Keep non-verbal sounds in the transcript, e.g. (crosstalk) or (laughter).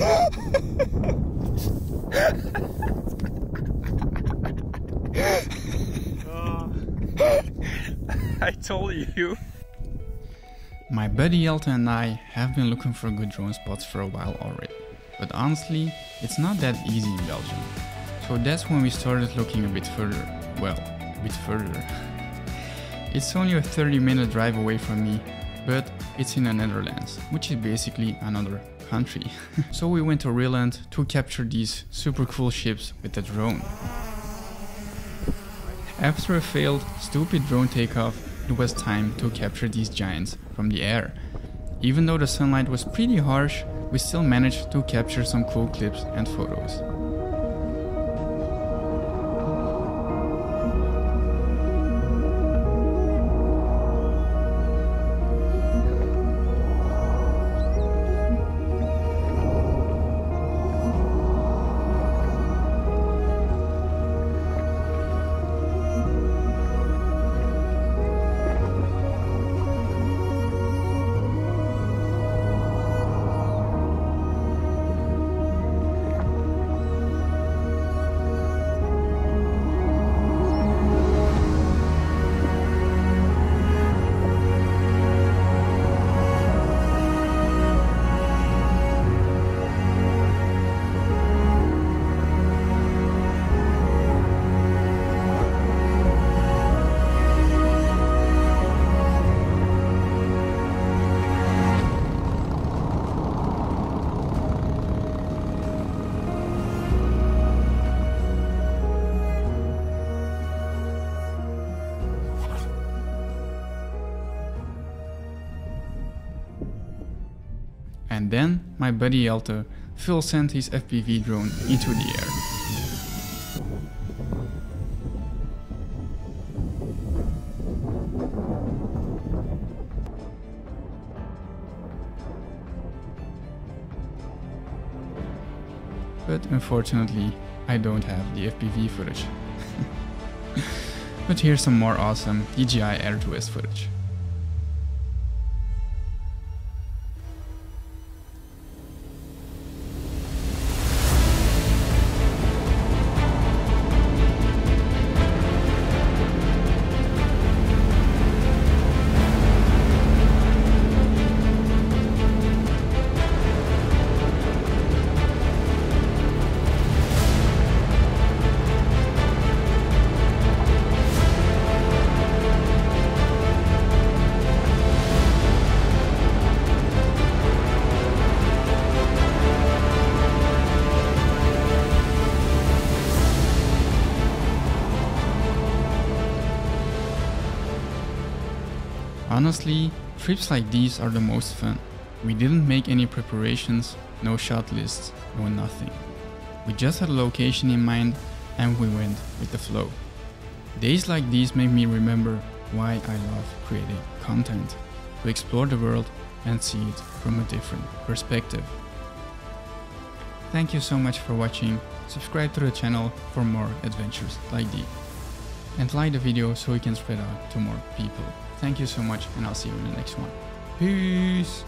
Uh, (laughs) I told you. My buddy Elton and I have been looking for good drone spots for a while already. But honestly, it's not that easy in Belgium. So that's when we started looking a bit further. Well, a bit further. (laughs) It's only a 30 minute drive away from me, but it's in the Netherlands, which is basically another country. (laughs) so we went to Rilland to capture these super cool ships with a drone. After a failed, stupid drone takeoff, it was time to capture these giants from the air. Even though the sunlight was pretty harsh, we still managed to capture some cool clips and photos. And then my buddy Elto Phil sent his FPV drone into the air. But unfortunately, I don't have the FPV footage. (laughs) but here's some more awesome DJI Air 2S footage. Honestly, trips like these are the most fun. We didn't make any preparations, no shot lists, no nothing. We just had a location in mind and we went with the flow. Days like these make me remember why I love creating content, to explore the world and see it from a different perspective. Thank you so much for watching, subscribe to the channel for more adventures like these. And like the video so we can spread out to more people. Thank you so much and I'll see you in the next one. Peace!